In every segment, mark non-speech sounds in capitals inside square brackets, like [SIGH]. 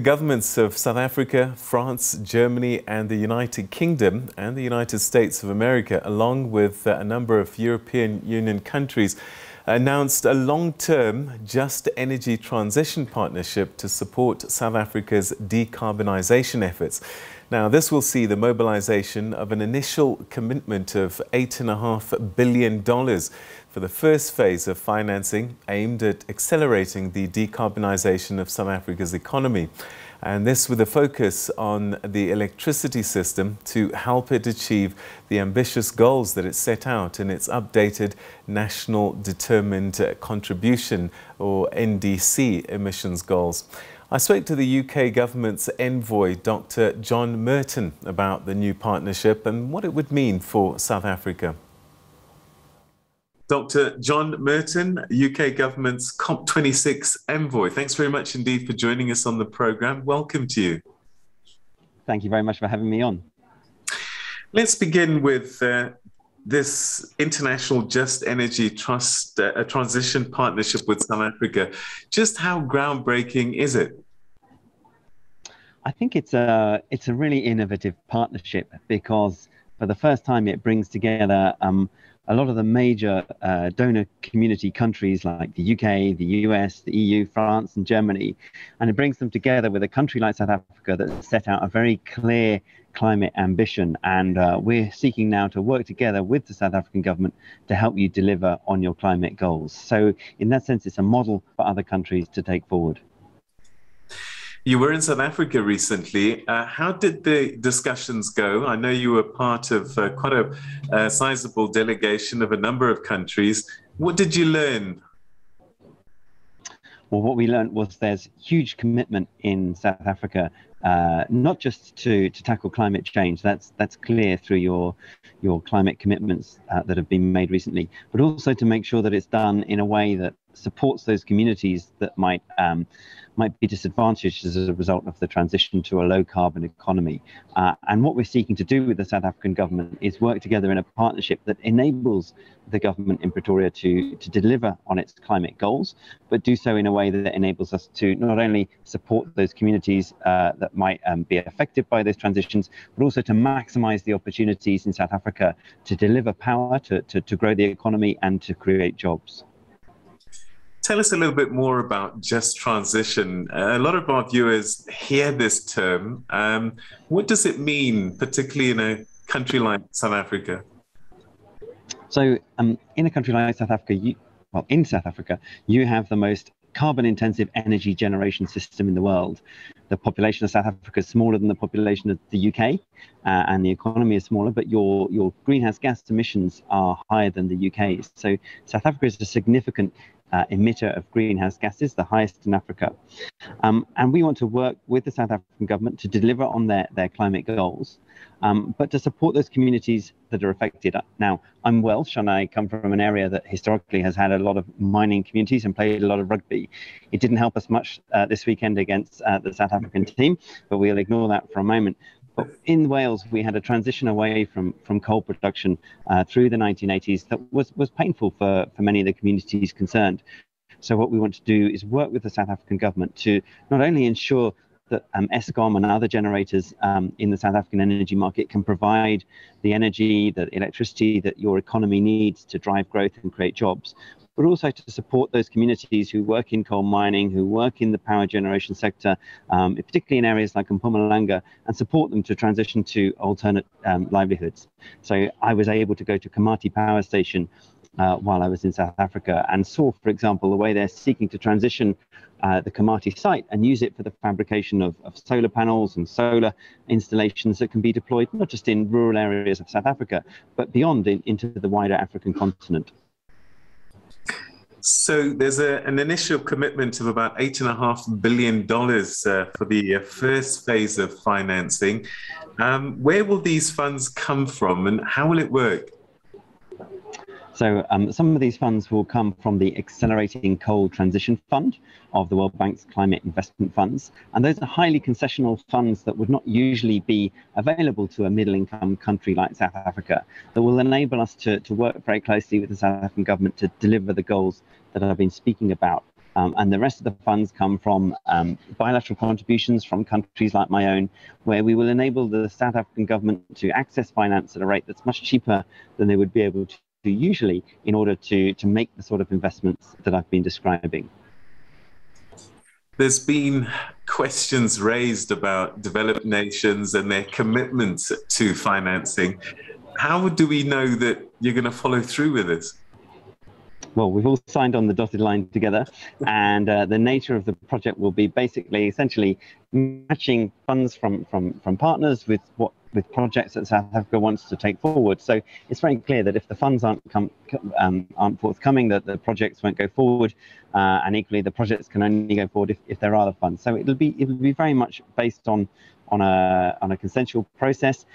The governments of South Africa, France, Germany, and the United Kingdom and the United States of America, along with uh, a number of European Union countries, announced a long term just energy transition partnership to support South Africa's decarbonisation efforts. Now, this will see the mobilization of an initial commitment of $8.5 billion for the first phase of financing aimed at accelerating the decarbonisation of South Africa's economy. And this with a focus on the electricity system to help it achieve the ambitious goals that it set out in its updated National Determined Contribution or NDC emissions goals. I spoke to the UK government's envoy, Dr. John Murton, about the new partnership and what it would mean for South Africa. Dr. John Murton, UK government's COP26 envoy. Thanks very much indeed for joining us on the programme. Welcome to you. Thank you very much for having me on. Let's begin with uh, this international just energy trust uh, a transition partnership with South Africa. Just how groundbreaking is it? I think it's a it's a really innovative partnership because for the first time it brings together um, a lot of the major uh, donor community countries like the UK, the US, the EU, France, and Germany, and it brings them together with a country like South Africa that set out a very clear climate ambition. And uh, we're seeking now to work together with the South African government to help you deliver on your climate goals. So, in that sense, it's a model for other countries to take forward. You were in South Africa recently. Uh, how did the discussions go? I know you were part of uh, quite a, a sizable delegation of a number of countries. What did you learn? Well, what we learned was there's huge commitment in South Africa uh, not just to, to tackle climate change, that's that's clear through your your climate commitments uh, that have been made recently, but also to make sure that it's done in a way that supports those communities that might um, might be disadvantaged as a result of the transition to a low carbon economy. Uh, and what we're seeking to do with the South African government is work together in a partnership that enables the government in Pretoria to, to deliver on its climate goals, but do so in a way that enables us to not only support those communities uh, that might um, be affected by those transitions, but also to maximize the opportunities in South Africa to deliver power, to, to, to grow the economy, and to create jobs. Tell us a little bit more about just transition. A lot of our viewers hear this term. Um, what does it mean, particularly in a country like South Africa? So, um, in a country like South Africa, you, well, in South Africa, you have the most carbon intensive energy generation system in the world. The population of South Africa is smaller than the population of the UK, uh, and the economy is smaller, but your, your greenhouse gas emissions are higher than the UK. So, South Africa is a significant uh, emitter of greenhouse gases, the highest in Africa. Um, and we want to work with the South African government to deliver on their, their climate goals, um, but to support those communities that are affected. Now, I'm Welsh and I come from an area that historically has had a lot of mining communities and played a lot of rugby. It didn't help us much uh, this weekend against uh, the South African team, but we'll ignore that for a moment. But in Wales, we had a transition away from, from coal production uh, through the 1980s that was, was painful for, for many of the communities concerned. So, what we want to do is work with the South African government to not only ensure that um, Eskom and other generators um, in the South African energy market can provide the energy, the electricity that your economy needs to drive growth and create jobs, but also to support those communities who work in coal mining, who work in the power generation sector, um, particularly in areas like Mpumalanga, and support them to transition to alternate um, livelihoods. So I was able to go to Komati Power Station uh, while I was in South Africa and saw, for example, the way they're seeking to transition uh, the Komati site and use it for the fabrication of, of, solar panels and solar installations that can be deployed not just in rural areas of South Africa, but beyond in, into the wider African continent. So there's a, an initial commitment of about $8.5 billion uh, for the uh, first phase of financing. Um, where will these funds come from and how will it work? So um, some of these funds will come from the Accelerating Coal Transition Fund of the World Bank's Climate Investment Funds. And those are highly concessional funds that would not usually be available to a middle income country like South Africa that will enable us to, to work very closely with the South African government to deliver the goals that I've been speaking about. Um, and the rest of the funds come from um, bilateral contributions from countries like my own, where we will enable the South African government to access finance at a rate that's much cheaper than they would be able to do usually in order to, to make the sort of investments that I've been describing. There's been questions raised about developed nations and their commitments to financing. How do we know that you're going to follow through with this? well, we've all signed on the dotted line together, [LAUGHS] and uh, the nature of the project will be basically, essentially, matching funds from from from partners with what with projects that South Africa wants to take forward. So it's very clear that if the funds aren't come um, aren't forthcoming, that the projects won't go forward, uh, and equally the projects can only go forward if, if there are the funds. So it'll be it'll be very much based on on a on a consensual process.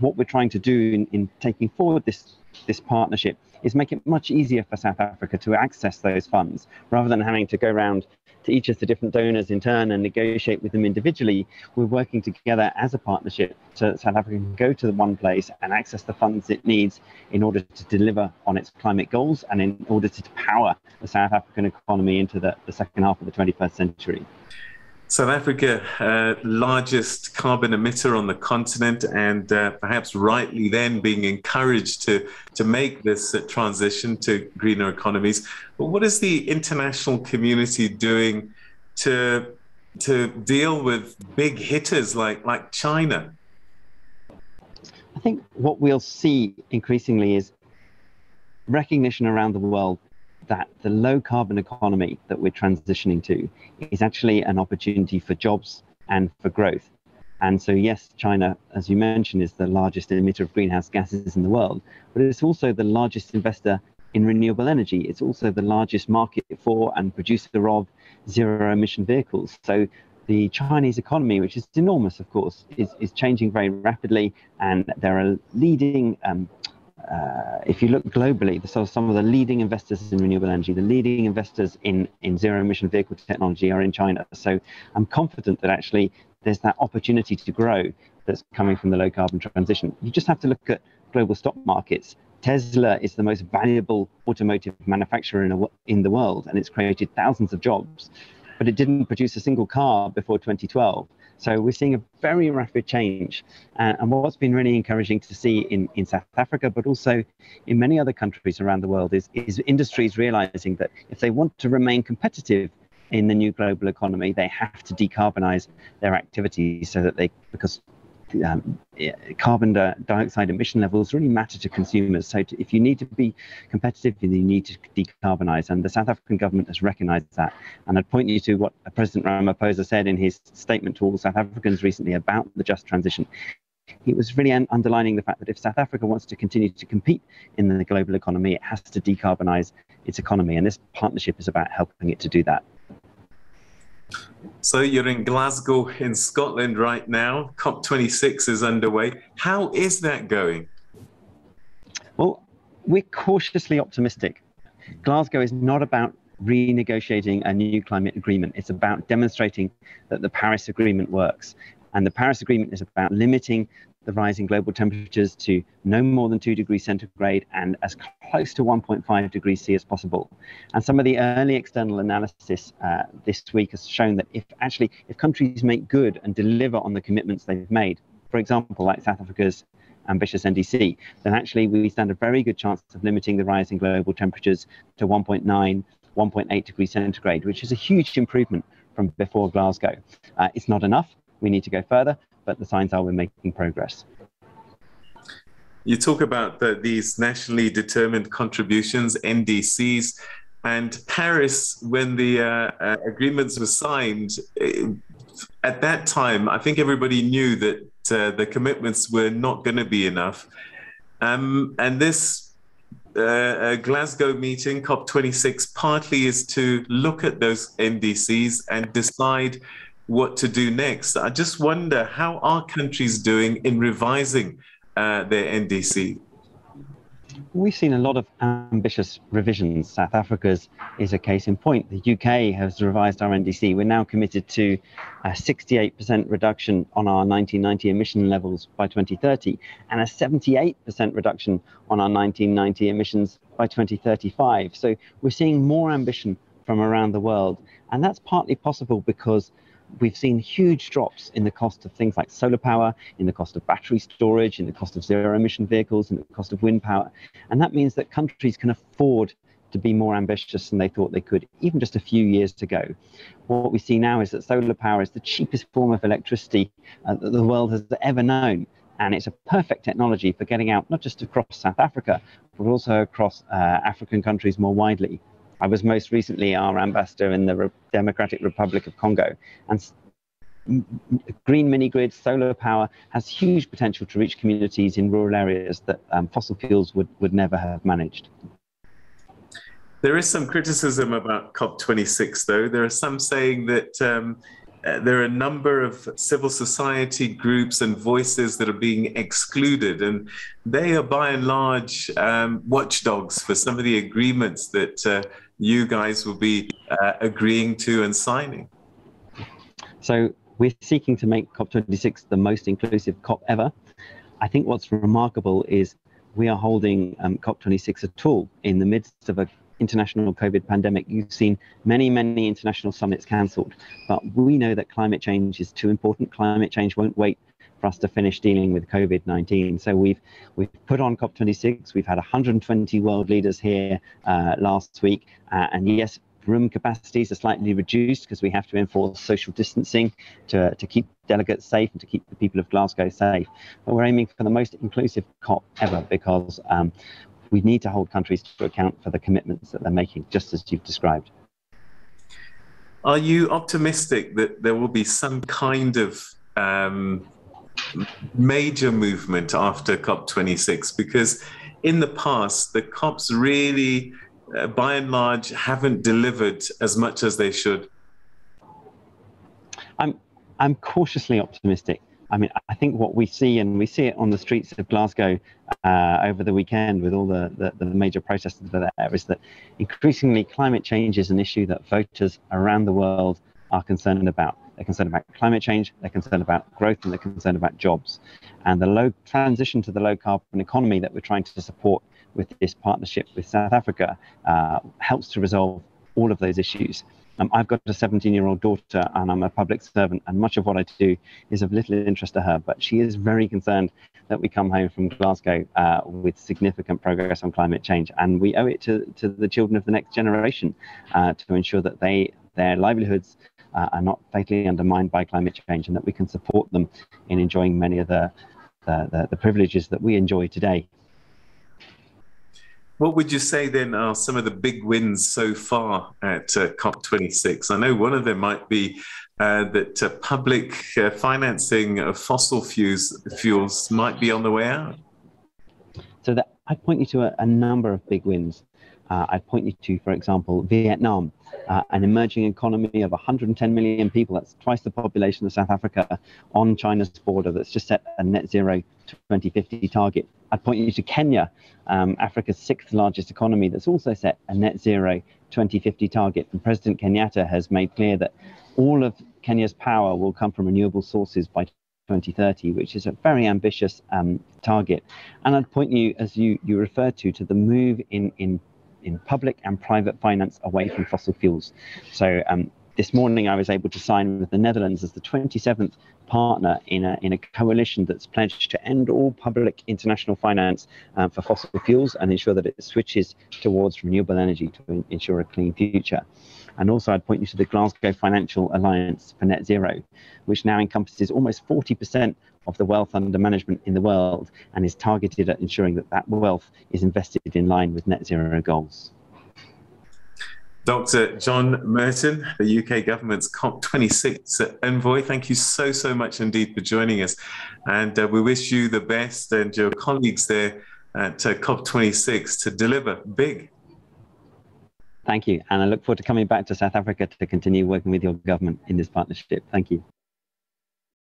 What we're trying to do in, in taking forward this this partnership is make it much easier for South Africa to access those funds rather than having to go around to each of the different donors in turn and negotiate with them individually. We're working together as a partnership so that South Africa can go to the one place and access the funds it needs in order to deliver on its climate goals and in order to power the South African economy into the, the second half of the 21st century. South Africa, uh, largest carbon emitter on the continent, and uh, perhaps rightly then being encouraged to, to make this uh, transition to greener economies. But what is the international community doing to, to deal with big hitters like, like China? I think what we'll see increasingly is recognition around the world that the low carbon economy that we're transitioning to is actually an opportunity for jobs and for growth. And so, yes, China, as you mentioned, is the largest emitter of greenhouse gases in the world, but it's also the largest investor in renewable energy. It's also the largest market for and producer of zero emission vehicles. So, the Chinese economy, which is enormous, of course, is, is changing very rapidly, and there are leading um, uh, if you look globally, so some of the leading investors in renewable energy, the leading investors in, in zero emission vehicle technology are in China. So I'm confident that actually there's that opportunity to grow that's coming from the low carbon transition. You just have to look at global stock markets. Tesla is the most valuable automotive manufacturer in, a, in the world, and it's created thousands of jobs, but it didn't produce a single car before 2012. So we're seeing a very rapid change. Uh, and what's been really encouraging to see in, in South Africa, but also in many other countries around the world, is, is industries realizing that if they want to remain competitive in the new global economy, they have to decarbonize their activities so that they, because um, carbon dioxide emission levels really matter to consumers. So to, if you need to be competitive, you need to decarbonize. And the South African government has recognized that. And I'd point you to what President Ramaphosa said in his statement to all South Africans recently about the just transition. He was really underlining the fact that if South Africa wants to continue to compete in the global economy, it has to decarbonize its economy. And this partnership is about helping it to do that. So you're in Glasgow in Scotland right now. COP26 is underway. How is that going? Well, we're cautiously optimistic. Glasgow is not about renegotiating a new climate agreement. It's about demonstrating that the Paris Agreement works. And the Paris Agreement is about limiting the rise in global temperatures to no more than 2 degrees centigrade and as close to 1.5 degrees C as possible. And some of the early external analysis uh, this week has shown that if actually, if countries make good and deliver on the commitments they've made, for example, like South Africa's ambitious NDC, then actually we stand a very good chance of limiting the rise in global temperatures to 1.9, 1.8 degrees centigrade, which is a huge improvement from before Glasgow. Uh, it's not enough. We need to go further, but the signs are we're making progress. You talk about the, these nationally determined contributions, NDCs, and Paris, when the uh, uh, agreements were signed, uh, at that time, I think everybody knew that uh, the commitments were not going to be enough. Um, and this uh, Glasgow meeting, COP26, partly is to look at those NDCs and decide what to do next. I just wonder how are countries doing in revising uh, their NDC? We've seen a lot of ambitious revisions. South Africa's is a case in point. The UK has revised our NDC. We're now committed to a 68% reduction on our 1990 emission levels by 2030 and a 78% reduction on our 1990 emissions by 2035. So we're seeing more ambition from around the world. And that's partly possible because we've seen huge drops in the cost of things like solar power, in the cost of battery storage, in the cost of zero emission vehicles, in the cost of wind power. And that means that countries can afford to be more ambitious than they thought they could, even just a few years ago. What we see now is that solar power is the cheapest form of electricity uh, that the world has ever known. And it's a perfect technology for getting out not just across South Africa, but also across uh, African countries more widely. I was most recently our ambassador in the Re- Democratic Republic of Congo, and green mini grid solar power has huge potential to reach communities in rural areas that um, fossil fuels would, would never have managed. There is some criticism about COP26, though. There are some saying that um, uh, there are a number of civil society groups and voices that are being excluded, and they are by and large um, watchdogs for some of the agreements that uh, you guys will be uh, agreeing to and signing. So, we're seeking to make COP26 the most inclusive COP ever. I think what's remarkable is we are holding um, COP26 at all in the midst of a international COVID pandemic, you've seen many, many international summits cancelled. But we know that climate change is too important. Climate change won't wait for us to finish dealing with COVID-19. So we've we've put on COP26. We've had 120 world leaders here uh, last week, uh, and yes, room capacities are slightly reduced because we have to enforce social distancing to, to keep delegates safe and to keep the people of Glasgow safe. But we're aiming for the most inclusive COP ever because um, we need to hold countries to account for the commitments that they're making, just as you've described. Are you optimistic that there will be some kind of um, major movement after COP26? Because in the past, the COPs really, uh, by and large, haven't delivered as much as they should. I'm I'm cautiously optimistic. I mean, I think what we see, and we see it on the streets of Glasgow uh, over the weekend with all the, the, the, major protests that are there, is that increasingly climate change is an issue that voters around the world are concerned about. They're concerned about climate change, they're concerned about growth, and they're concerned about jobs. And the low transition to the low carbon economy that we're trying to support with this partnership with South Africa uh, helps to resolve all of those issues. Um, I've got a 17 year old daughter and I'm a public servant, and much of what I do is of little interest to her. But she is very concerned that we come home from Glasgow uh, with significant progress on climate change. And we owe it to, to the children of the next generation uh, to ensure that they their livelihoods uh, are not fatally undermined by climate change and that we can support them in enjoying many of the, the, the, the privileges that we enjoy today. What would you say then are some of the big wins so far at uh, COP26? I know one of them might be uh, that uh, public uh, financing of fossil fuels, fuels might be on the way out. So that, I'd point you to a, a number of big wins. Uh, I'd point you to, for example, Vietnam, uh, an emerging economy of 110 million people, that's twice the population of South Africa, on China's border, that's just set a net zero 2050 target. I'd point you to Kenya, um, Africa's sixth largest economy, that's also set a net zero 2050 target. And President Kenyatta has made clear that all of Kenya's power will come from renewable sources by 2030, which is a very ambitious um, target. And I'd point you, as you, you referred to, to the move in, in in public and private finance away from fossil fuels. So um, this morning I was able to sign with the Netherlands as the 27th partner in a, in a coalition that's pledged to end all public international finance uh, for fossil fuels and ensure that it switches towards renewable energy to ensure a clean future. And also, I'd point you to the Glasgow Financial Alliance for Net Zero, which now encompasses almost 40% of the wealth under management in the world and is targeted at ensuring that that wealth is invested in line with net zero goals. Dr. John Murton, the UK government's COP26 envoy, thank you so, so much indeed for joining us. And uh, we wish you the best and your colleagues there at uh, COP26 to deliver big. Thank you. And I look forward to coming back to South Africa to continue working with your government in this partnership. Thank you.